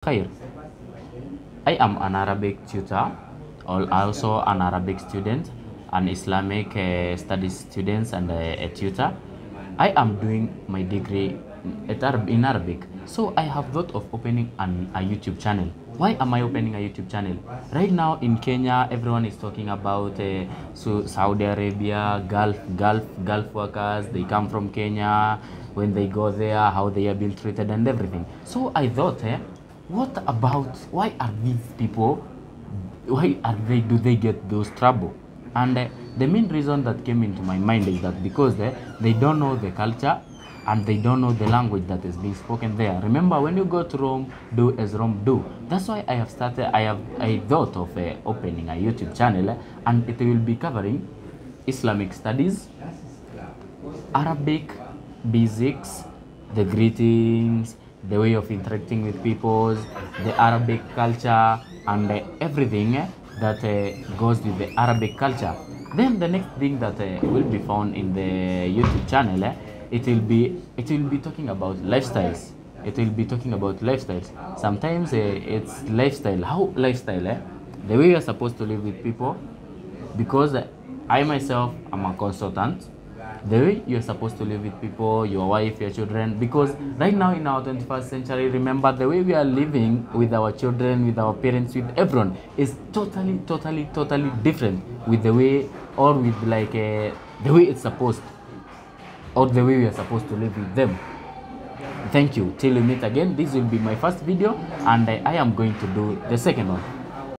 Khair. I am an Arabic tutor, also an Arabic student, an Islamic uh, studies student, and a, a tutor. I am doing my degree in Arabic, so I have thought of opening an, a YouTube channel. Why am I opening a YouTube channel? Right now in Kenya, everyone is talking about uh, so Saudi Arabia, Gulf, Gulf, Gulf workers. They come from Kenya. When they go there, how they are being treated and everything. So I thought, eh, what about why are these people why are they do they get those trouble? And uh, the main reason that came into my mind is that because they, they don't know the culture and they don't know the language that is being spoken there. Remember when you go to rome do as rome do. That's why i have started i have i thought of uh, opening a youtube channel eh, and it will be covering islamic studies Arabic basics, the greetings, the way of interacting with people, the Arabic culture, and uh, everything uh, that uh, goes with the Arabic culture. Then the next thing that uh, will be found in the YouTube channel, uh, it will be it will be talking about lifestyles. It will be talking about lifestyles. Sometimes uh, it's lifestyle. How lifestyle? Eh? The way you're supposed to live with people, because I myself am a consultant the way you're supposed to live with people, your wife, your children. Because right now in our 21st century, remember the way we are living with our children, with our parents, with everyone is totally, totally, totally different with the way or with like uh, the way it's supposed or the way we are supposed to live with them. Thank you. Till we meet again. This will be my first video, and I, I am going to do the second one.